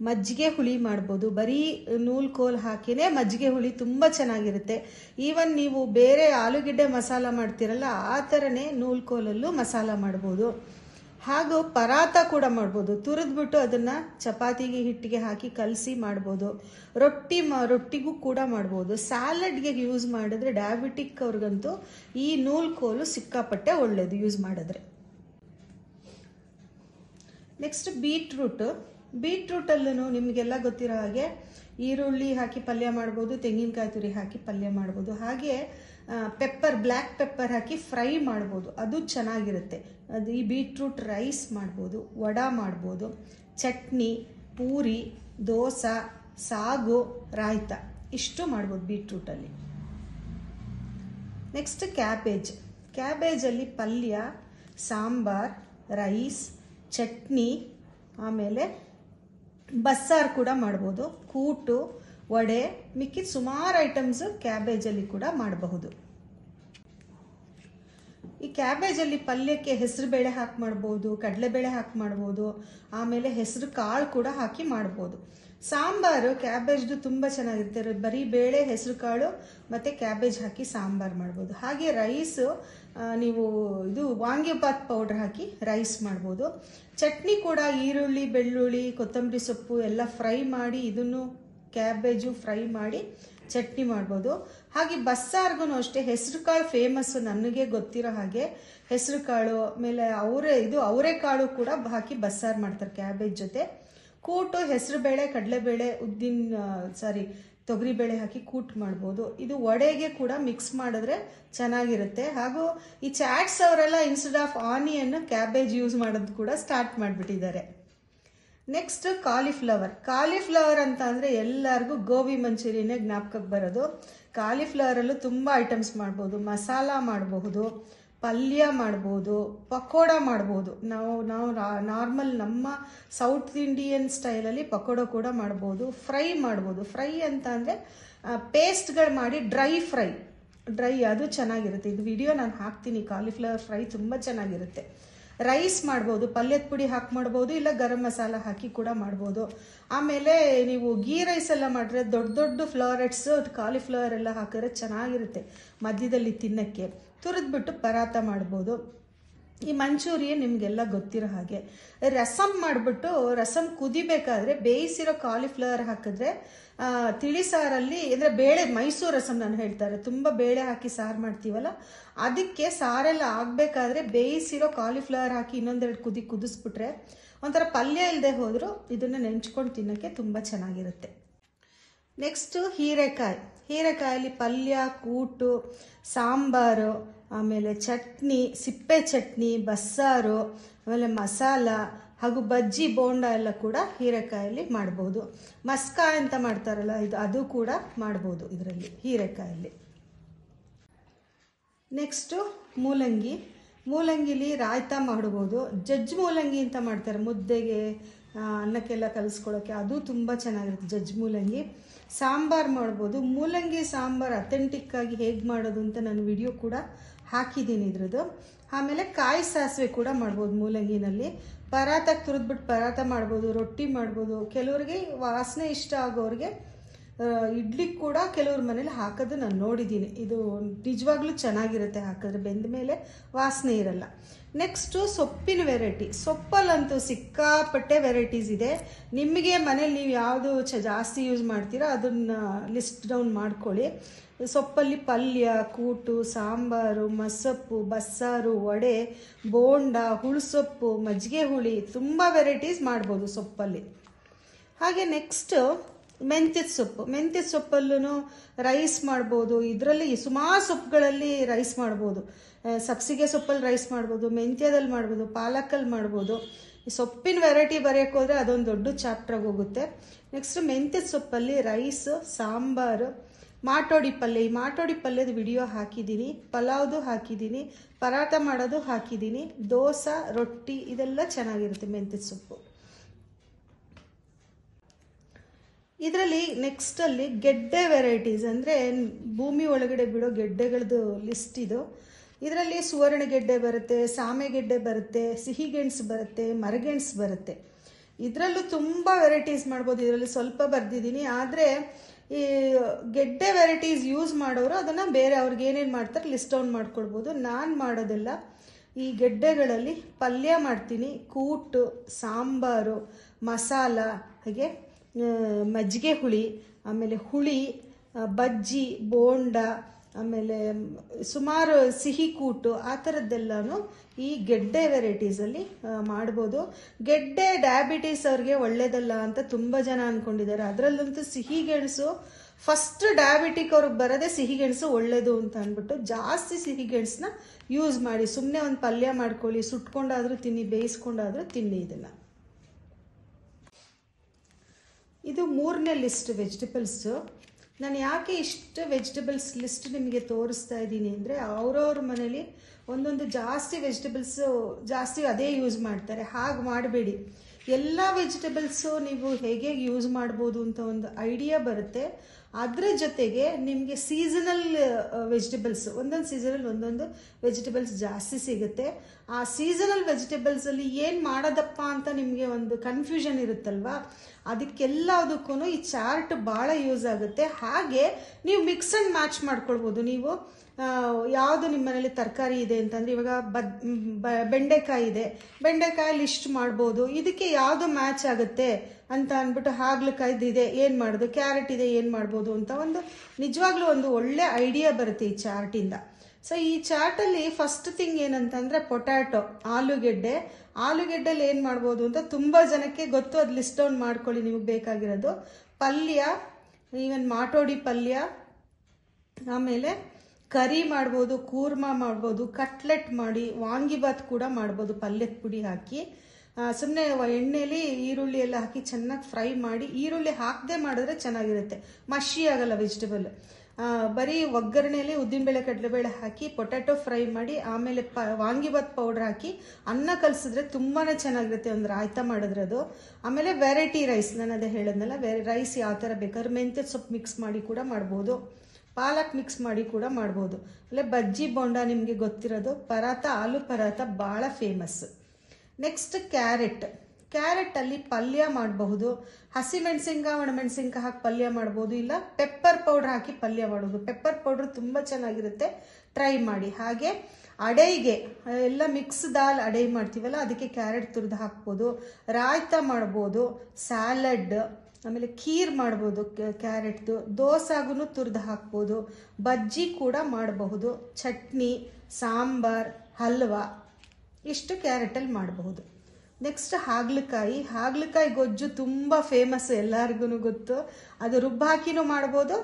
ಮಜ್ಜಿಗೆ ಹುಳಿ ಮಾಡ್ಬೋದು. ಬರೀ ನೂಲ್ಕೋಲ್ ಹಾಕಿನೇ ಮಜ್ಜಿಗೆ ಹುಳಿ ತುಂಬ ಚೆನ್ನಾಗಿರುತ್ತೆ. ಈವನ್ ನೀವು ಬೇರೆ ಆಲೂಗೆಡ್ಡೆ ಮಸಾಲ ಮಾಡ್ತೀರಲ್ಲ, ಆ ಥರನೇ ನೂಲ್ಕೋಲಲ್ಲೂ ಮಸಾಲ ಮಾಡ್ಬೋದು. ಹಾಗೂ ಪರಾತ ಕೂಡ ಮಾಡ್ಬೋದು. ತುರಿದ್ಬಿಟ್ಟು ಅದನ್ನು ಚಪಾತಿಗೆ ಹಿಟ್ಟಿಗೆ ಹಾಕಿ ಕಲಸಿ ಮಾಡ್ಬೋದು. ರೊಟ್ಟಿ ಮ, ರೊಟ್ಟಿಗೂ ಕೂಡ ಮಾಡ್ಬೋದು. ಸ್ಯಾಲಡ್ಗೆ ಯೂಸ್ ಮಾಡಿದ್ರೆ ಡಯಾಬಿಟಿಕ್ ಅವ್ರಿಗಂತೂ ಈ ನೂಲ್ ಕೋಲು ಸಿಕ್ಕಾಪಟ್ಟೆ ಒಳ್ಳೆಯದು ಯೂಸ್ ಮಾಡಿದ್ರೆ. Next beetroot. ಬೀಟ್ರೂಟಲ್ಲೂ ನಿಮಗೆಲ್ಲ ಗೊತ್ತಿರೋ ಹಾಗೆ ಈರುಳ್ಳಿ ಹಾಕಿ ಪಲ್ಯ ಮಾಡ್ಬೋದು, ತೆಂಗಿನಕಾಯಿ ತುರಿ ಹಾಕಿ ಪಲ್ಯ ಮಾಡ್ಬೋದು, ಹಾಗೆ ಪೆಪ್ಪರ್ ಬ್ಲ್ಯಾಕ್ ಪೆಪ್ಪರ್ ಹಾಕಿ ಫ್ರೈ ಮಾಡ್ಬೋದು. ಅದು ಚೆನ್ನಾಗಿರುತ್ತೆ. ಅದು ಈ ಬೀಟ್ರೂಟ್ ರೈಸ್ ಮಾಡ್ಬೋದು, ವಡ ಮಾಡ್ಬೋದು, ಚಟ್ನಿ, ಪೂರಿ, ದೋಸೆ, ಸಾಗು, ರಾಯ್ತ. ಇಷ್ಟು ಮಾಡ್ಬೋದು ಬೀಟ್ರೂಟಲ್ಲಿ ನೆಕ್ಸ್ಟ್ ಕ್ಯಾಬೇಜ್ ಕ್ಯಾಬೇಜಲ್ಲಿ ಪಲ್ಯ, ಸಾಂಬಾರ್, ರೈಸ್, ಚಟ್ನಿ, ಆಮೇಲೆ ಬಸ್ಸಾರು ಕೂಡ ಮಾಡ್ಬೋದು. ಕೂಟು, ವಡೆ, ಮಿಕ್ಕಿದ ಸುಮಾರು ಐಟಮ್ಸ್ ಕ್ಯಾಬೇಜಲ್ಲಿ ಕೂಡ ಮಾಡಬಹುದು. ಈ ಕ್ಯಾಬೇಜಲ್ಲಿ ಪಲ್ಯಕ್ಕೆ ಹೆಸರು ಬೇಳೆ ಹಾಕಿ ಮಾಡ್ಬೋದು ಕಡಲೆಬೇಳೆ ಹಾಕಿ ಮಾಡ್ಬೋದು, ಆಮೇಲೆ ಹೆಸರು ಕಾಳು ಕೂಡ ಹಾಕಿ ಮಾಡ್ಬೋದು. ಸಾಂಬಾರು ಕ್ಯಾಬೇಜ್ದು ತುಂಬ ಚೆನ್ನಾಗಿರುತ್ತೆ. ಬರೀ ಬೇಳೆ, ಹೆಸರು ಕಾಳು ಮತ್ತು ಕ್ಯಾಬೇಜ್ ಹಾಕಿ ಸಾಂಬಾರು ಮಾಡ್ಬೋದು. ಹಾಗೆ ರೈಸು ನೀವು ಇದು ವಾಂಗಿಬಾತ್ ಪೌಡ್ರ್ ಹಾಕಿ ರೈಸ್ ಮಾಡ್ಬೋದು. ಚಟ್ನಿ ಕೂಡ ಈರುಳ್ಳಿ, ಬೆಳ್ಳುಳ್ಳಿ, ಕೊತ್ತಂಬರಿ ಸೊಪ್ಪು ಎಲ್ಲ ಫ್ರೈ ಮಾಡಿ, ಇದನ್ನು ಕ್ಯಾಬೇಜು ಫ್ರೈ ಮಾಡಿ ಚಟ್ನಿ ಮಾಡ್ಬೋದು. ಹಾಗೆ ಬಸ್ಸಾರ್ಗೂ ಅಷ್ಟೇ, ಹೆಸರು ಕಾಳು ಫೇಮಸ್ಸು ನನಗೆ ಗೊತ್ತಿರೋ ಹಾಗೆ. ಹೆಸರು ಕಾಳು, ಆಮೇಲೆ ಅವರೇ, ಇದು ಅವರೆಕಾಳು ಕೂಡ ಹಾಕಿ ಬಸ್ಸಾರು ಮಾಡ್ತಾರೆ ಕ್ಯಾಬೇಜ್ ಜೊತೆ. ಕೂಟು ಹೆಸರುಬೇಳೆ ಕಡಲೆಬೇಳೆ, ಉದ್ದಿನ ಸಾರಿ ತೊಗರಿಬೇಳೆ ಹಾಕಿ ಕೂಟ್ ಮಾಡ್ಬೋದು. ಇದು ವಡೆಗೆ ಕೂಡ ಮಿಕ್ಸ್ ಮಾಡಿದ್ರೆ ಚೆನ್ನಾಗಿರುತ್ತೆ. ಹಾಗೂ ಈ ಚಾಟ್ಸ್ ಅವರೆಲ್ಲ instead of onion cabbage use ಮಾಡೋದು ಕೂಡ ಸ್ಟಾರ್ಟ್ ಮಾಡಿಬಿಟ್ಟಿದ್ದಾರೆ. ನೆಕ್ಸ್ಟ್ ಕಾಲಿಫ್ಲವರ್ ಕಾಲಿಫ್ಲವರ್ ಅಂತ ಅಂದರೆ ಎಲ್ಲರಿಗೂ ಗೋಬಿ ಮಂಚೂರಿಯನ್ನೇ ಜ್ಞಾಪಕಕ್ಕೆ ಬರೋದು. ಕಾಲಿಫ್ಲವರಲ್ಲೂ ತುಂಬ ಐಟಮ್ಸ್ ಮಾಡ್ಬೋದು. ಮಸಾಲ ಮಾಡಬಹುದು ಪಲ್ಯ ಮಾಡ್ಬೋದು, ಪಕೋಡ ಮಾಡ್ಬೋದು. ನಾವು ನಾವು ನಾರ್ಮಲ್ ನಮ್ಮ ಸೌತ್ ಇಂಡಿಯನ್ ಸ್ಟೈಲಲ್ಲಿ ಪಕೋಡ ಕೂಡ ಮಾಡ್ಬೋದು, ಫ್ರೈ ಮಾಡ್ಬೋದು. ಫ್ರೈ ಅಂತ ಅಂದರೆ ಪೇಸ್ಟ್ಗಳು ಮಾಡಿ ಡ್ರೈ ಫ್ರೈ ಡ್ರೈ ಅದು ಚೆನ್ನಾಗಿರುತ್ತೆ. ಇದು ವಿಡಿಯೋ ನಾನು ಹಾಕ್ತೀನಿ. ಕಾಲಿಫ್ಲವರ್ ಫ್ರೈ ತುಂಬ ಚೆನ್ನಾಗಿರುತ್ತೆ. ರೈಸ್ ಮಾಡ್ಬೋದು, ಪಲ್ಯದ ಪುಡಿ ಹಾಕಿ ಮಾಡ್ಬೋದು, ಇಲ್ಲ ಗರಂ ಮಸಾಲ ಹಾಕಿ ಕೂಡ ಮಾಡ್ಬೋದು. ಆಮೇಲೆ ನೀವು ಗೀ ರೈಸ್ ಎಲ್ಲ ಮಾಡಿದ್ರೆ ದೊಡ್ಡ ದೊಡ್ಡ ಫ್ಲವರೆಟ್ಸ್ ಕಾಲಿಫ್ಲವರ್ ಎಲ್ಲ ಹಾಕಿದ್ರೆ ಚೆನ್ನಾಗಿರುತ್ತೆ ಮಧ್ಯದಲ್ಲಿ ತಿನ್ನಕ್ಕೆ. ತುರಿದ್ಬಿಟ್ಟು ಪರಾತ ಮಾಡ್ಬೋದು. ಈ ಮಂಚೂರಿಯನ್ ನಿಮಗೆಲ್ಲ ಗೊತ್ತಿರೋ ಹಾಗೆ. ರಸಮ್ ಮಾಡಿಬಿಟ್ಟು ರಸಮ್ ಕುದಿಬೇಕಾದ್ರೆ ಬೇಯಿಸಿರೋ ಕಾಲಿಫ್ಲವರ್ ಹಾಕಿದ್ರೆ ತಿಳಿ ಸಾರಲ್ಲಿ, ಅಂದರೆ ಬೇಳೆ, ಮೈಸೂರು ರಸಮ್ ನಾನು ಹೇಳ್ತಾರೆ ತುಂಬ ಬೇಳೆ ಹಾಕಿ ಸಾರು ಮಾಡ್ತೀವಲ್ಲ, ಅದಕ್ಕೆ ಸಾರೆಲ್ಲ ಆಗಬೇಕಾದ್ರೆ ಬೇಯಿಸಿರೋ ಕಾಲಿಫ್ಲವರ್ ಹಾಕಿ ಇನ್ನೊಂದೆರಡು ಕುದಿ ಕುದಿಸ್ಬಿಟ್ರೆ ಒಂಥರ ಪಲ್ಯ ಇಲ್ಲದೆ ಹೋದರೂ ಇದನ್ನು ನೆಂಚ್ಕೊಂಡು ತಿನ್ನೋಕ್ಕೆ ತುಂಬ ಚೆನ್ನಾಗಿರುತ್ತೆ. ನೆಕ್ಸ್ಟು ಹೀರೆಕಾಯಿ. ಹೀರೆಕಾಯಲ್ಲಿ ಪಲ್ಯ, ಕೂಟು, ಸಾಂಬಾರು, ಆಮೇಲೆ ಚಟ್ನಿ, ಸಿಪ್ಪೆ ಚಟ್ನಿ, ಬಸ್ಸಾರು, ಆಮೇಲೆ ಮಸಾಲ, ಹಾಗೂ ಬಜ್ಜಿ, ಬೋಂಡ ಎಲ್ಲ ಕೂಡ ಹೀರೆಕಾಯಲ್ಲಿ ಮಾಡ್ಬೋದು. ಮಸ್ಕ ಅಂತ ಮಾಡ್ತಾರಲ್ಲ, ಇದು ಅದು ಕೂಡ ಮಾಡ್ಬೋದು ಇದರಲ್ಲಿ, ಹೀರೆಕಾಯಲ್ಲಿ. ನೆಕ್ಸ್ಟು ಮೂಲಂಗಿ. ಮೂಲಂಗಿಲಿ ರಾಯ್ತ ಮಾಡ್ಬೋದು. ಜಜ್ಜ್ ಮೂಲಂಗಿ ಅಂತ ಮಾಡ್ತಾರೆ, ಮುದ್ದೆಗೆ ಅನ್ನಕ್ಕೆಲ್ಲ ಕಲಿಸ್ಕೊಳ್ಳೋಕ್ಕೆ ಅದು ತುಂಬ ಚೆನ್ನಾಗಿರುತ್ತೆ ಜಜ್ಜ್ ಮೂಲಂಗಿ. ಸಾಂಬಾರು ಮಾಡ್ಬೋದು. ಮೂಲಂಗಿ ಸಾಂಬಾರು ಅಥೆಂಟಿಕ್ ಆಗಿ ಹೇಗೆ ಮಾಡೋದು ಅಂತ ನಾನು ವಿಡಿಯೋ ಕೂಡ ಹಾಕಿದ್ದೀನಿ ಇದ್ರದ್ದು. ಆಮೇಲೆ ಕಾಯಿ ಸಾಸಿವೆ ಕೂಡ ಮಾಡ್ಬೋದು ಮೂಲಂಗಿನಲ್ಲಿ. ಪರಾತಕ್ಕೆ ತುರಿದ್ಬಿಟ್ಟು ಪರಾತ ಮಾಡ್ಬೋದು, ರೊಟ್ಟಿ ಮಾಡ್ಬೋದು. ಕೆಲವರಿಗೆ ವಾಸನೆ ಇಷ್ಟ ಆಗೋರಿಗೆ ಇಡ್ಲಿ ಕೂಡ ಕೆಲವ್ರ ಮನೇಲಿ ಹಾಕೋದು ನಾನು ನೋಡಿದ್ದೀನಿ ಇದು ನಿಜವಾಗ್ಲೂ ಚೆನ್ನಾಗಿರುತ್ತೆ ಹಾಕಿದ್ರೆ. ಬೆಂದ ಮೇಲೆ ವಾಸನೆ ಇರಲ್ಲ. ನೆಕ್ಸ್ಟು ಸೊಪ್ಪಿನ ವೆರೈಟಿ ಸೊಪ್ಪಲ್ಲಂತೂ ಸಿಕ್ಕಾಪಟ್ಟೆ ವೆರೈಟೀಸ್ ಇದೆ. ನಿಮಗೆ ಮನೇಲಿ ನೀವು ಯಾವುದು ಚ, ಜಾಸ್ತಿ ಯೂಸ್ ಮಾಡ್ತೀರಾ, ಅದನ್ನು ಲಿಸ್ಟ್ ಡೌನ್ ಮಾಡ್ಕೊಳ್ಳಿ. ಸೊಪ್ಪಲ್ಲಿ ಪಲ್ಯ, ಕೂಟು, ಸಾಂಬಾರು, ಮಸೊಪ್ಪು, ಬಸ್ಸಾರು, ವಡೆ, ಬೋಂಡ, ಹುಳುಸೊಪ್ಪು, ಮಜ್ಜಿಗೆ ಹುಳಿ, ತುಂಬ ವೆರೈಟೀಸ್ ಮಾಡ್ಬೋದು ಸೊಪ್ಪಲ್ಲಿ. ಹಾಗೆ ನೆಕ್ಸ್ಟ್ ಮೆಂತ್ಯದ ಸೊಪ್ಪು. ಮೆಂತ್ಯದ ಸೊಪ್ಪಲ್ಲೂ ರೈಸ್ ಮಾಡ್ಬೋದು. ಇದರಲ್ಲಿ ಸುಮಾರು ಸೊಪ್ಪುಗಳಲ್ಲಿ ರೈಸ್ ಮಾಡ್ಬೋದು. ಸಬ್ಸಿಗೆ ಸೊಪ್ಪಲ್ಲಿ ರೈಸ್ ಮಾಡ್ಬೋದು, ಮೆಂತ್ಯದಲ್ಲಿ ಮಾಡ್ಬೋದು, ಪಾಲಕಲ್ಲಿ ಮಾಡ್ಬೋದು. ಸೊಪ್ಪಿನ ವೆರೈಟಿ ಬರೆಯೋಕ್ಕೋದ್ರೆ ಅದೊಂದು ದೊಡ್ಡ ಚಾಪ್ಟ್ರಾಗಿ ಹೋಗುತ್ತೆ. ನೆಕ್ಸ್ಟ್ ಮೆಂತ್ಯದ ಸೊಪ್ಪಲ್ಲಿ ರೈಸ್ ಸಾಂಬಾರು, ಮಾಟೋಡಿ ಪಲ್ಯ. ಈ ಮಾಟೋಡಿ ಪಲ್ಯದ ವಿಡಿಯೋ ಹಾಕಿದ್ದೀನಿ. ಪಲಾವ್ದು ಹಾಕಿದ್ದೀನಿ. ಪರಾಟ ಮಾಡೋದು ಹಾಕಿದ್ದೀನಿ. ದೋಸೆ, ರೊಟ್ಟಿ, ಇದೆಲ್ಲ ಚೆನ್ನಾಗಿರುತ್ತೆ ಮೆಂತ್ಯದ ಸೊಪ್ಪು. ಇದರಲ್ಲಿ ನೆಕ್ಸ್ಟಲ್ಲಿ ಗೆಡ್ಡೆ ವೆರೈಟೀಸ್ ಅಂದರೆ ಭೂಮಿ ಒಳಗಡೆ ಬಿಡೋ ಗೆಡ್ಡೆಗಳದ್ದು ಲಿಸ್ಟ್ ಇದು. ಇದರಲ್ಲಿ ಸುವರ್ಣ ಗೆಡ್ಡೆ ಬರುತ್ತೆ, ಸಾಮೆ ಗೆಡ್ಡೆ ಬರುತ್ತೆ ಸಿಹಿಗೆಣಸು ಬರುತ್ತೆ ಮರಗೆಣಸು ಬರುತ್ತೆ. ಇದರಲ್ಲೂ ತುಂಬ ವೆರೈಟೀಸ್ ಮಾಡ್ಬೋದು, ಇದರಲ್ಲಿ ಸ್ವಲ್ಪ ಬರೆದಿದ್ದೀನಿ. ಆದರೆ ಈ ಗೆಡ್ಡೆ ವೆರೈಟೀಸ್ ಯೂಸ್ ಮಾಡೋರು ಅದನ್ನು ಬೇರೆ ಅವ್ರಿಗೆ ಏನೇನು ಮಾಡ್ತಾರೆ ಲಿಸ್ಟ್ ಡೌನ್ ಮಾಡ್ಕೊಳ್ಬೋದು ನಾನು ಮಾಡೋದೆಲ್ಲ ಈ ಗೆಡ್ಡೆಗಳಲ್ಲಿ ಪಲ್ಯ ಮಾಡ್ತೀನಿ, ಕೂಟು, ಸಾಂಬಾರು, ಮಸಾಲ, ಹಾಗೆ ಮಜ್ಜಿಗೆ ಹುಳಿ, ಆಮೇಲೆ ಹುಳಿ ಬಜ್ಜಿ, ಬೋಂಡ, ಆಮೇಲೆ ಸುಮಾರು ಸಿಹಿ ಕೂಟು, ಆ ಥರದ್ದೆಲ್ಲನೂ ಈ ಗೆಡ್ಡೆ ವೆರೈಟೀಸಲ್ಲಿ ಮಾಡ್ಬೋದು. ಗೆಡ್ಡೆ ಡಯಾಬಿಟೀಸ್ ಅವ್ರಿಗೆ ಒಳ್ಳೇದಲ್ಲ ಅಂತ ತುಂಬ ಜನ ಅಂದ್ಕೊಂಡಿದ್ದಾರೆ ಅದರಲ್ಲಂತೂ ಸಿಹಿ ಗೆಣಸು ಫಸ್ಟ್ ಡಯಾಬಿಟಿಕ್ ಅವ್ರಿಗೆ ಬರೋದೇ ಸಿಹಿಗೆಣಸು ಒಳ್ಳೇದು ಅಂತ ಅಂದ್ಬಿಟ್ಟು ಜಾಸ್ತಿ ಸಿಹಿ ಗೆಣಸನ್ನ ಯೂಸ್ ಮಾಡಿ ಸುಮ್ಮನೆ ಒಂದು ಪಲ್ಯ ಮಾಡ್ಕೊಳ್ಳಿ, ಸುಟ್ಕೊಂಡಾದರೂ ತಿನ್ನಿ, ಬೇಯಿಸ್ಕೊಂಡಾದರೂ ತಿನ್ನಿ, ಇದನ್ನು. ಇದು ಮೂರನೇ ಲಿಸ್ಟ್ ವೆಜಿಟೇಬಲ್ಸು. ನಾನು ಯಾಕೆ ಇಷ್ಟು ವೆಜಿಟೇಬಲ್ಸ್ ಲಿಸ್ಟ್ ನಿಮಗೆ ತೋರಿಸ್ತಾ ಇದ್ದೀನಿ ಅಂದರೆ ಅವ್ರವ್ರ ಮನೇಲಿ ಒಂದೊಂದು ಜಾಸ್ತಿ ವೆಜಿಟೇಬಲ್ಸು, ಜಾಸ್ತಿ ಅದೇ ಯೂಸ್ ಮಾಡ್ತಾರೆ. ಹಾಗೆ ಮಾಡಬೇಡಿ. ಎಲ್ಲ ವೆಜಿಟೇಬಲ್ಸು ನೀವು ಹೇಗೆ ಯೂಸ್ ಮಾಡ್ಬೋದು ಅಂತ ಒಂದು ಐಡಿಯಾ ಬರುತ್ತೆ. ಅದರ ಜೊತೆಗೆ ನಿಮಗೆ ಸೀಸನಲ್ ವೆಜಿಟೇಬಲ್ಸ್ ಒಂದೊಂದು ಸೀಸನಲ್ಲಿ ಒಂದೊಂದು ವೆಜಿಟೇಬಲ್ಸ್ ಜಾಸ್ತಿ ಸಿಗುತ್ತೆ. ಆ ಸೀಸನಲ್ ವೆಜಿಟೇಬಲ್ಸಲ್ಲಿ ಏನು ಮಾಡೋದಪ್ಪ ಅಂತ ನಿಮಗೆ ಒಂದು ಕನ್ಫ್ಯೂಷನ್ ಇರುತ್ತಲ್ವಾ? ಅದಕ್ಕೆಲ್ಲದಕ್ಕೂ ಈ ಚಾರ್ಟ್ ಭಾಳ ಯೂಸ್ ಆಗುತ್ತೆ. ಹಾಗೆ ನೀವು ಮಿಕ್ಸ್ ಆ್ಯಂಡ್ ಮ್ಯಾಚ್ ಮಾಡ್ಕೊಳ್ಬೋದು. ನೀವು ಯಾವುದು ನಿಮ್ಮ ಮನೇಲಿ ತರಕಾರಿ ಇದೆ ಅಂತಂದ್ರೆ ಇವಾಗ ಬದ್ ಬೆಂಡೆಕಾಯಿ ಇದೆ. ಬೆಂಡೆಕಾಯಿ ಲಿಸ್ಟ್ ಮಾಡ್ಬೋದು. ಇದಕ್ಕೆ ಯಾವುದು ಮ್ಯಾಚ್ ಆಗುತ್ತೆ ಅಂತ ಅಂದ್ಬಿಟ್ಟು ಹಾಗಲಕಾಯ್ದು ಇದೆ. ಏನು ಮಾಡೋದು? ಕ್ಯಾರೆಟ್ ಇದೆ, ಏನು ಮಾಡ್ಬೋದು ಅಂತ ಒಂದು ನಿಜವಾಗ್ಲೂ ಒಂದು ಒಳ್ಳೆ ಐಡಿಯಾ ಬರುತ್ತೆ ಈ ಚಾರ್ಟಿಂದ ಸೊ ಈ ಚಾರ್ಟಲ್ಲಿ ಫಸ್ಟ್ ಥಿಂಗ್ ಏನಂತಂದರೆ ಪೊಟ್ಯಾಟೊ ಆಲೂಗೆಡ್ಡೆ. ಆಲೂಗೆಡ್ಡೆಲಿ ಏನು ಮಾಡ್ಬೋದು ಅಂತ ತುಂಬ ಜನಕ್ಕೆ ಗೊತ್ತು. ಅದು ಲಿಸ್ಟ್ ಡೌನ್ ಮಾಡ್ಕೊಳ್ಳಿ ನಿಮಗೆ ಬೇಕಾಗಿರೋದು. ಪಲ್ಯ ಈವನ್ ಮಾಟೋಡಿ ಪಲ್ಯ, ಆಮೇಲೆ ಕರಿ ಮಾಡ್ಬೋದು, ಕೂರ್ಮಾ ಮಾಡ್ಬೋದು, ಕಟ್ಲೆಟ್ ಮಾಡಿ ವಾಂಗಿಬಾತ್ ಕೂಡ ಮಾಡ್ಬೋದು, ಪಲ್ಯದ ಪುಡಿ ಹಾಕಿ. ಸುಮ್ಮನೆ ಎಣ್ಣೆಲಿ ಈರುಳ್ಳಿ ಎಲ್ಲ ಹಾಕಿ ಚೆನ್ನಾಗಿ ಫ್ರೈ ಮಾಡಿ, ಈರುಳ್ಳಿ ಹಾಕದೆ ಮಾಡಿದ್ರೆ ಚೆನ್ನಾಗಿರುತ್ತೆ. ಮಶಿ ಆಗಲ್ಲ ವೆಜಿಟೇಬಲ್ ಬರೀ ಒಗ್ಗರಣೆಯಲ್ಲಿ ಉದ್ದಿನಬೇಳೆ, ಕಡಲೆಬೇಳೆ ಹಾಕಿ ಪೊಟ್ಯಾಟೊ ಫ್ರೈ ಮಾಡಿ, ಆಮೇಲೆ ಪ ವಾಂಗಿಬಾತ್ ಪೌಡ್ರ್ ಹಾಕಿ, ಅನ್ನ ಕಲಿಸಿದ್ರೆ ತುಂಬಾ ಚೆನ್ನಾಗಿರುತ್ತೆ ಒಂದು ರಾಯ್ತ ಮಾಡಿದ್ರೆ ಅದು. ಆಮೇಲೆ ವೆರೈಟಿ ರೈಸ್ ನಾನು ಅದೇ ಹೇಳಿದ್ನಲ್ಲ ವೆರೈ ರೈಸ್ ಯಾವ ಥರ ಬೇಕಾದ್ರೆ ಮೆಂತ್ಯ ಸೊಪ್ಪು ಮಿಕ್ಸ್ ಮಾಡಿ ಕೂಡ ಮಾಡ್ಬೋದು. ಪಾಲಕ್ ಮಿಕ್ಸ್ ಮಾಡಿ ಕೂಡ ಮಾಡ್ಬೋದು. ಅಲ್ಲೇ ಬಜ್ಜಿ ಬೋಂಡ ನಿಮಗೆ ಗೊತ್ತಿರೋದು, ಪರಾತ, ಆಲೂ ಪರಾತ ಭಾಳ ಫೇಮಸ್ ನೆಕ್ಸ್ಟ್ ಕ್ಯಾರೆಟ್ ಕ್ಯಾರೆಟಲ್ಲಿ ಪಲ್ಯ ಮಾಡಬಹುದು. ಹಸಿಮೆಣಸಿನ್ಕಾಯಿ ಒಣಮೆಣಸಿನ್ಕಾಯಿ ಹಾಕಿ ಪಲ್ಯ ಮಾಡ್ಬೋದು. ಇಲ್ಲ ಪೆಪ್ಪರ್ ಪೌಡ್ರ್ ಹಾಕಿ ಪಲ್ಯ ಮಾಡೋದು. ಪೆಪ್ಪರ್ ಪೌಡ್ರ್ ತುಂಬ ಚೆನ್ನಾಗಿರುತ್ತೆ. ಟ್ರೈ ಮಾಡಿ. ಹಾಗೆ ಅಡೈಗೆ, ಎಲ್ಲ ಮಿಕ್ಸ್ ದಾಲ್ ಅಡೈ ಮಾಡ್ತೀವಲ್ಲ, ಅದಕ್ಕೆ ಕ್ಯಾರೆಟ್ ತುರಿದು ಹಾಕ್ಬೋದು. ರಾಯ್ತ ಮಾಡ್ಬೋದು. ಸ್ಯಾಲಡ್ ಆಮೇಲೆ ಖೀರ್ ಮಾಡ್ಬೋದು ಕ್ಯಾರೆಟ್ದು. ದೋಸಾಗೂ ತುರಿದು ಹಾಕ್ಬೋದು. ಬಜ್ಜಿ ಕೂಡ ಮಾಡಬಹುದು. ಚಟ್ನಿ, ಸಾಂಬಾರ್, ಹಲ್ವಾ, ಇಷ್ಟು ಕ್ಯಾರೆಟಲ್ಲಿ ಮಾಡಬಹುದು. ನೆಕ್ಸ್ಟ್ ಹಾಗಲಕಾಯಿ. ಹಾಗಲಕಾಯಿ ಗೊಜ್ಜು ತುಂಬ ಫೇಮಸ್ ಎಲ್ಲರಿಗೂ ಗೊತ್ತು. ಅದು ರುಬ್ಬ ಹಾಕಿನೂ ಮಾಡ್ಬೋದು,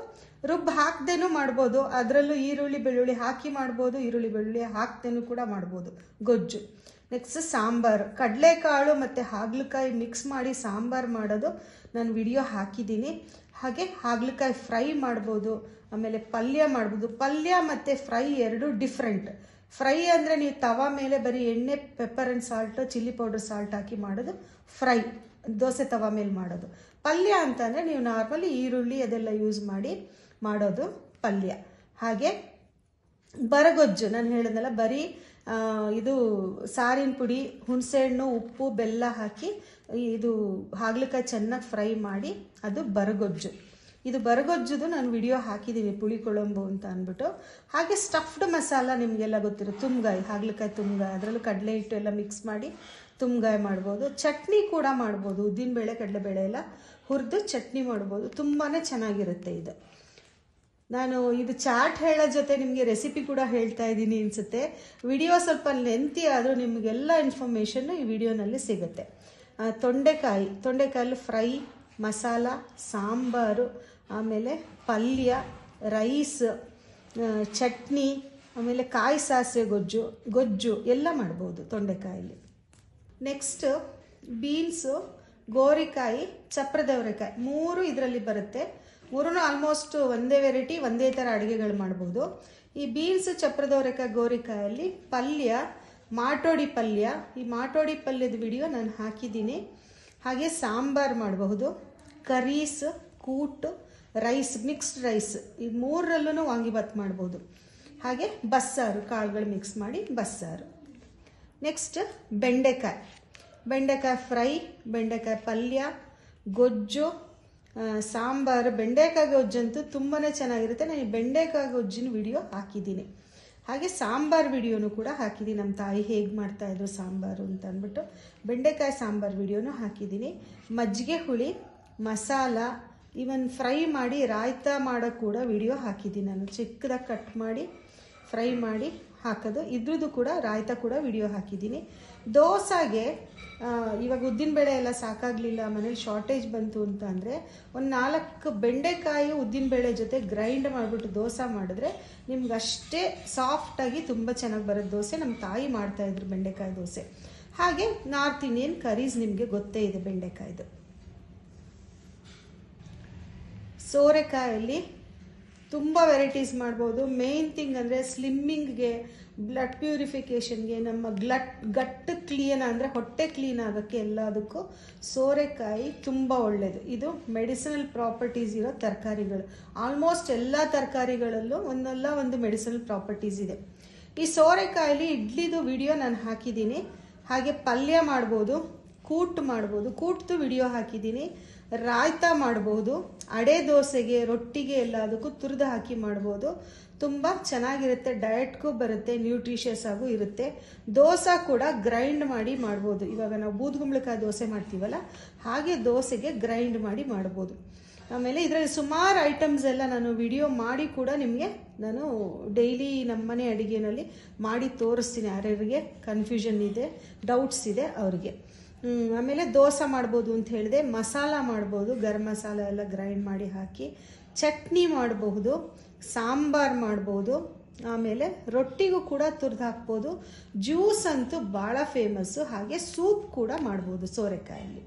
ರುಬ್ಬ ಹಾಕ್ದೇನೂ ಮಾಡ್ಬೋದು. ಅದರಲ್ಲೂ ಈರುಳ್ಳಿ, ಬೆಳ್ಳುಳ್ಳಿ ಹಾಕಿ ಮಾಡ್ಬೋದು, ಈರುಳ್ಳಿ, ಬೆಳ್ಳುಳ್ಳಿ ಹಾಕ್ದೇನೂ ಕೂಡ ಮಾಡ್ಬೋದು ಗೊಜ್ಜು. ನೆಕ್ಸ್ಟ್ ಸಾಂಬಾರು. ಕಡಲೆಕಾಳು ಮತ್ತು ಹಾಗಲಕಾಯಿ ಮಿಕ್ಸ್ ಮಾಡಿ ಸಾಂಬಾರು ಮಾಡೋದು ನಾನು ವಿಡಿಯೋ ಹಾಕಿದ್ದೀನಿ ಹಾಗೆ ಹಾಗಲಕಾಯಿ ಫ್ರೈ ಮಾಡ್ಬೋದು, ಆಮೇಲೆ ಪಲ್ಯ ಮಾಡ್ಬೋದು. ಪಲ್ಯ ಮತ್ತು ಫ್ರೈ ಎರಡು ಡಿಫ್ರೆಂಟ್ ಫ್ರೈ ಅಂದರೆ ನೀವು ತವಾ ಮೇಲೆ ಬರೀ ಎಣ್ಣೆ pepper and salt chilli powder salt ಹಾಕಿ ಮಾಡೋದು ಫ್ರೈ ದೋಸೆ ತವಾ ಮೇಲೆ ಮಾಡೋದು. ಪಲ್ಯ ಅಂತಂದರೆ ನೀವು ನಾರ್ಮಲಿ ಈರುಳ್ಳಿ ಅದೆಲ್ಲ ಯೂಸ್ ಮಾಡಿ ಮಾಡೋದು ಪಲ್ಯ. ಹಾಗೆ ಬರಗೊಜ್ಜು, ನಾನು ಹೇಳಿದ್ನಲ್ಲ ಬರೀ ಇದು ಸಾರಿನ ಪುಡಿ, ಹುಣಸೆಹಣ್ಣು, ಉಪ್ಪು, ಬೆಲ್ಲ ಹಾಕಿ, ಇದು ಹಾಗಲಕಾಯಿ ಚೆನ್ನಾಗಿ ಫ್ರೈ ಮಾಡಿ, ಅದು ಬರಗೊಜ್ಜು. ಇದು ಬರಗೊಜ್ಜುದು ನಾನು ವಿಡಿಯೋ ಹಾಕಿದ್ದೀನಿ ಪುಳಿ ಕೊಳಂಬು ಅಂತ ಅಂದ್ಬಿಟ್ಟು. ಹಾಗೆ ಸ್ಟಫ್ಡ್ ಮಸಾಲ ನಿಮಗೆಲ್ಲ ಗೊತ್ತಿರೋ ತುಂಬ್ಗಾಯಿ ಹಾಗಲಕಾಯಿ ತುಂಬ್ಗಾಯಿ ಅದರಲ್ಲೂ ಕಡಲೆ ಹಿಟ್ಟು ಎಲ್ಲ ಮಿಕ್ಸ್ ಮಾಡಿ ತುಂಬ್ಗಾಯಿ ಮಾಡ್ಬೋದು. ಚಟ್ನಿ ಕೂಡ ಮಾಡ್ಬೋದು ಕಡಲೆ ಬೆಳೆ ಎಲ್ಲ ಹುರಿದು ಚಟ್ನಿ ಮಾಡ್ಬೋದು ತುಂಬಾ ಚೆನ್ನಾಗಿರುತ್ತೆ ಇದು. ನಾನು ಇದು ಚಾಟ್ ಹೇಳೋ ಜೊತೆ ನಿಮಗೆ ರೆಸಿಪಿ ಕೂಡ ಹೇಳ್ತಾ ಇದ್ದೀನಿ ಅನಿಸುತ್ತೆ. ವಿಡಿಯೋ ಸ್ವಲ್ಪ ಲೆಂತಿ ಆದರೂ ನಿಮಗೆಲ್ಲ ಇನ್ಫಾರ್ಮೇಷನ್ನು ಈ ವಿಡಿಯೋನಲ್ಲಿ ಸಿಗುತ್ತೆ. ತೊಂಡೆಕಾಯಿ, ತೊಂಡೆಕಾಯಲ್ಲಿ ಫ್ರೈ ಮಸಾಲ, ಸಾಂಬಾರು, ಆಮೇಲೆ ಪಲ್ಯ ರೈಸ್ ಚಟ್ನಿ, ಆಮೇಲೆ ಕಾಯಿ ಸಾಸಿವೆ ಗೊಜ್ಜು ಗೊಜ್ಜು ಎಲ್ಲ ಮಾಡ್ಬೋದು ತೊಂಡೆಕಾಯಲ್ಲಿ. ನೆಕ್ಸ್ಟ್ ಬೀನ್ಸು ಗೋರಿಕಾಯಿ, ಚಪ್ರದವರೆಕಾಯಿ, ಮೂರು ಇದರಲ್ಲಿ ಬರುತ್ತೆ. ಮೂರೂ ಆಲ್ಮೋಸ್ಟ್ ಒಂದೇ ವೆರೈಟಿ ಒಂದೇ ಥರ ಅಡುಗೆಗಳು ಮಾಡ್ಬೋದು. ಈ ಬೀನ್ಸ್ ಚಪ್ರದೋರೆಕ ಗೋರಿಕಾಯಲ್ಲಿ ಪಲ್ಯ, ಮಾಟೋಡಿ ಪಲ್ಯ. ಈ ಮಾಟೋಡಿ ಪಲ್ಯದ ವಿಡಿಯೋ ನಾನು ಹಾಕಿದ್ದೀನಿ. ಹಾಗೆ ಸಾಂಬಾರು ಮಾಡಬಹುದು. Curries, kootu, rice mixed rice ಈ ಮೂರರಲ್ಲೂ ವಾಂಗಿಬಾತ್ ಮಾಡ್ಬೋದು. ಹಾಗೆ ಬಸ್ಸಾರು, ಕಾಳುಗಳು ಮಿಕ್ಸ್ ಮಾಡಿ ಬಸ್ಸಾರು. ನೆಕ್ಸ್ಟ್ ಬೆಂಡೆಕಾಯಿ. ಬೆಂಡೆಕಾಯಿ ಫ್ರೈ, ಬೆಂಡೆಕಾಯಿ ಪಲ್ಯ, ಗೊಜ್ಜು ಸಾಂಬಾರು, ಬೆಂಡೆಕಾಯಿ ಗೊಜ್ಜಂತೂ ತುಂಬಾ ಚೆನ್ನಾಗಿರುತ್ತೆ. ನಾನು ಬೆಂಡೆಕಾಯಿ ಗೊಜ್ಜಿನ ವಿಡಿಯೋ ಹಾಕಿದ್ದೀನಿ. ಹಾಗೆ ಸಾಂಬಾರು ವಿಡಿಯೋನು ಕೂಡ ಹಾಕಿದ್ದೀನಿ. ನಮ್ಮ ತಾಯಿ ಹೇಗೆ ಮಾಡ್ತಾಯಿದ್ರು ಸಾಂಬಾರು ಅಂತ ಅಂದ್ಬಿಟ್ಟು ಬೆಂಡೆಕಾಯಿ ಸಾಂಬಾರು ವಿಡಿಯೋನು ಹಾಕಿದ್ದೀನಿ. ಮಜ್ಜಿಗೆ ಹುಳಿ, ಮಸಾಲ ಇವನ್ ಫ್ರೈ ಮಾಡಿ, ರಾಯ್ತ ಮಾಡೋ ಕೂಡ ವಿಡಿಯೋ ಹಾಕಿದ್ದೀನಿ ನಾನು. ಚಿಕ್ಕದಾಗಿ ಕಟ್ ಮಾಡಿ ಫ್ರೈ ಮಾಡಿ ಹಾಕೋದು. ಇದ್ರದ್ದು ಕೂಡ ರಾಯ್ತ ಕೂಡ ವಿಡಿಯೋ ಹಾಕಿದ್ದೀನಿ. ದೋಸಾಗೆ ಇವಾಗ ಉದ್ದಿನಬೇಳೆ ಎಲ್ಲ ಸಾಕಾಗಲಿಲ್ಲ, ಮನೇಲಿ ಶಾರ್ಟೇಜ್ ಬಂತು ಅಂತ ಅಂದರೆ ಒಂದು ನಾಲ್ಕು ಬೆಂಡೆಕಾಯಿ ಉದ್ದಿನಬೇಳೆ ಜೊತೆ ಗ್ರೈಂಡ್ ಮಾಡಿಬಿಟ್ಟು ದೋಸೆ ಮಾಡಿದ್ರೆ ನಿಮ್ಗೆ ಅಷ್ಟೇ ಸಾಫ್ಟಾಗಿ ತುಂಬ ಚೆನ್ನಾಗಿ ಬರೋದು ದೋಸೆ. ನಮ್ಮ ತಾಯಿ ಮಾಡ್ತಾಯಿದ್ರು ಬೆಂಡೆಕಾಯಿ ದೋಸೆ. ಹಾಗೆ ನಾರ್ತ್ ಇಂಡಿಯನ್ ಕರೀಸ್ ನಿಮಗೆ ಗೊತ್ತೇ ಇದೆ ಬೆಂಡೆಕಾಯಿದು. ಸೋರೆಕಾಯಲ್ಲಿ ತುಂಬ ವೆರೈಟೀಸ್ ಮಾಡ್ಬೋದು. ಮೇನ್ ಥಿಂಗ್ ಅಂದರೆ ಸ್ಲಿಮ್ಮಿಂಗ್ಗೆ ಬ್ಲಡ್ ಪ್ಯೂರಿಫಿಕೇಷನ್ಗೆ ನಮ್ಮ ಗ್ಲಟ್ ಗಟ್ ಕ್ಲೀನ್ ಅಂದರೆ ಹೊಟ್ಟೆ ಕ್ಲೀನ್ ಆಗೋಕ್ಕೆ ಎಲ್ಲದಕ್ಕೂ ಸೋರೆಕಾಯಿ ತುಂಬ ಒಳ್ಳೆಯದು ಇದು ಮೆಡಿಸಿನಲ್ ಪ್ರಾಪರ್ಟೀಸ್ ಇರೋ ತರಕಾರಿಗಳು. ಆಲ್ಮೋಸ್ಟ್ ಎಲ್ಲ ತರಕಾರಿಗಳಲ್ಲೂ ಒಂದಲ್ಲ ಒಂದು ಮೆಡಿಸಿನಲ್ ಪ್ರಾಪರ್ಟೀಸ್ ಇದೆ. ಈ ಸೋರೆಕಾಯಲ್ಲಿ ಇಡ್ಲಿದು ವಿಡಿಯೋ ನಾನು ಹಾಕಿದ್ದೀನಿ. ಹಾಗೆ ಪಲ್ಯ ಮಾಡ್ಬೋದು, ಕೂಟ್ ಮಾಡ್ಬೋದು. ಕೂಟ್ದು ವಿಡಿಯೋ ಹಾಕಿದ್ದೀನಿ. ರಾಯ್ತ ಮಾಡ್ಬೋದು, ಅಡೆ ದೋಸೆಗೆ, ರೊಟ್ಟಿಗೆ ಎಲ್ಲ ಅದಕ್ಕೂ ತುರಿದು ಹಾಕಿ ಮಾಡ್ಬೋದು. ತುಂಬ ಚೆನ್ನಾಗಿರುತ್ತೆ ಡಯಟ್ಗೂ ಬರುತ್ತೆ ನ್ಯೂಟ್ರಿಷಿಯಸ್ ಆಗೂ ಇರುತ್ತೆ. ದೋಸೆ ಕೂಡ ಗ್ರೈಂಡ್ ಮಾಡಿ ಮಾಡ್ಬೋದು. ಇವಾಗ ನಾವು ಬೂದ್ಗುಂಬಳಕಾಯಿ ದೋಸೆ ಮಾಡ್ತೀವಲ್ಲ, ಹಾಗೆ ದೋಸೆಗೆ ಗ್ರೈಂಡ್ ಮಾಡಿ ಮಾಡ್ಬೋದು. ಆಮೇಲೆ ಇದರಲ್ಲಿ ಸುಮಾರು ಐಟಮ್ಸ್ ಎಲ್ಲ ನಾನು ವಿಡಿಯೋ ಮಾಡಿ ಕೂಡ ನಿಮಗೆ ನಾನು ಡೈಲಿ ನಮ್ಮನೆ ಅಡುಗೆನಲ್ಲಿ ಮಾಡಿ ತೋರಿಸ್ತೀನಿ. ಯಾರ್ಯಾರಿಗೆ ಕನ್ಫ್ಯೂಷನ್ ಇದೆ ಡೌಟ್ಸ್ ಇದೆ ಅವರಿಗೆ. ಆಮೇಲೆ ದೋಸೆ ಮಾಡ್ಬೋದು ಅಂತ ಹೇಳಿದೆ. ಮಸಾಲ ಮಾಡ್ಬೋದು. ಗರಂ ಮಸಾಲ ಎಲ್ಲ ಗ್ರೈಂಡ್ ಮಾಡಿ ಹಾಕಿ ಚಟ್ನಿ ಮಾಡಬಹುದು, ಸಾಂಬಾರ್ ಮಾಡ್ಬೋದು, ಆಮೇಲೆ ರೊಟ್ಟಿಗೂ ಕೂಡ ತುರಿದು ಹಾಕ್ಬೋದು. ಜ್ಯೂಸ್ ಅಂತೂ ಭಾಳ ಫೇಮಸ್ಸು ಹಾಗೆ ಸೂಪ್ ಕೂಡ ಮಾಡ್ಬೋದು ಸೋರೆಕಾಯಲ್ಲಿ.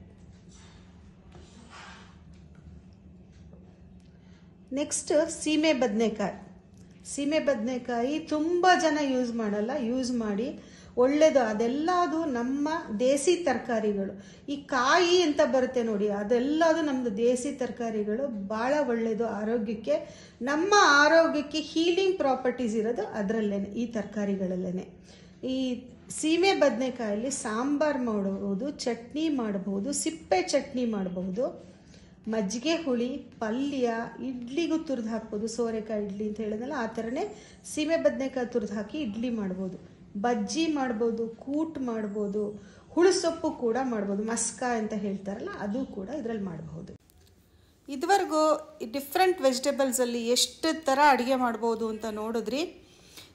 ನೆಕ್ಸ್ಟ್ ಸೀಮೆ ಬದನೆಕಾಯಿ. ಸೀಮೆ ಬದನೆಕಾಯಿ ತುಂಬ ಜನ ಯೂಸ್ ಮಾಡಲ್ಲ ಯೂಸ್ ಮಾಡಿ ಒಳ್ಳೆಯದು ಅದೆಲ್ಲದು ನಮ್ಮ ದೇಸಿ ತರಕಾರಿಗಳು. ಈ ಕಾಯಿ ಅಂತ ಬರುತ್ತೆ ನೋಡಿ, ಅದೆಲ್ಲದು ನಮ್ಮದು ದೇಸಿ ತರಕಾರಿಗಳು. ಭಾಳ ಒಳ್ಳೆಯದು ಆರೋಗ್ಯಕ್ಕೆ, ನಮ್ಮ ಆರೋಗ್ಯಕ್ಕೆ ಹೀಲಿಂಗ್ ಪ್ರಾಪರ್ಟೀಸ್ ಇರೋದು ಅದರಲ್ಲೇ ಈ ತರಕಾರಿಗಳಲ್ಲೇ ಈ ಸೀಮೆ ಬದನೆಕಾಯಲ್ಲಿ ಸಾಂಬಾರು ಮಾಡಬಹುದು ಚಟ್ನಿ ಮಾಡಬಹುದು, ಸಿಪ್ಪೆ ಚಟ್ನಿ ಮಾಡಬಹುದು. ಮಜ್ಜಿಗೆ ಹುಳಿ, ಪಲ್ಯ, ಇಡ್ಲಿಗೂ ತುರಿದು ಹಾಕ್ಬೋದು. ಸೋರೆಕಾಯಿ ಇಡ್ಲಿ ಅಂತ ಹೇಳಿದ್ನಲ್ಲ, ಆ ಥರನೇ ಸೀಮೆ ಬದನೆಕಾಯಿ ತುರಿದು ಹಾಕಿ ಇಡ್ಲಿ ಮಾಡ್ಬೋದು. ಬಜ್ಜಿ ಮಾಡ್ಬೋದು, ಕೂಟ್ ಮಾಡ್ಬೋದು, ಹುಳುಸೊಪ್ಪು ಕೂಡ ಮಾಡ್ಬೋದು, ಮಸ್ಕ ಅಂತ ಹೇಳ್ತಾರಲ್ಲ, ಅದು ಕೂಡ ಇದರಲ್ಲಿ ಮಾಡಬಹುದು. ಇದುವರೆಗೂ ಡಿಫ್ರೆಂಟ್ ವೆಜಿಟೇಬಲ್ಸಲ್ಲಿ ಎಷ್ಟು ಥರ ಅಡುಗೆ ಮಾಡ್ಬೋದು ಅಂತ ನೋಡಿದ್ರಿ.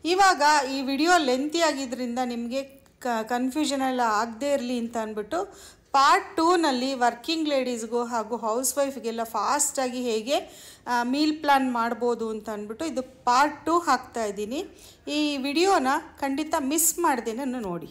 ಇವಾಗ ಈ ವಿಡಿಯೋ ಲೆಂತಿ ಆಗಿದ್ದರಿಂದ ನಿಮಗೆ ಕ ಕನ್ಫ್ಯೂಷನ್ ಎಲ್ಲ ಆಗದೇ ಇರಲಿ ಅಂತ ಅಂದ್ಬಿಟ್ಟು ಪಾರ್ಟ್ ಟೂನಲ್ಲಿ ವರ್ಕಿಂಗ್ ಲೇಡೀಸ್ಗೂ ಹಾಗೂ ಹೌಸ್ ವೈಫ್ಗೆಲ್ಲ ಫಾಸ್ಟಾಗಿ ಹೇಗೆ ಮೀಲ್ ಪ್ಲಾನ್ ಮಾಡ್ಬೋದು ಅಂತ ಅಂದ್ಬಿಟ್ಟು ಇದು ಪಾರ್ಟ್ ಟೂ ಹಾಕ್ತಾ ಇದ್ದೀನಿ. ಈ ವಿಡಿಯೋನ ಖಂಡಿತ ಮಿಸ್ ಮಾಡ್ದೇನೆ ನೋಡಿ.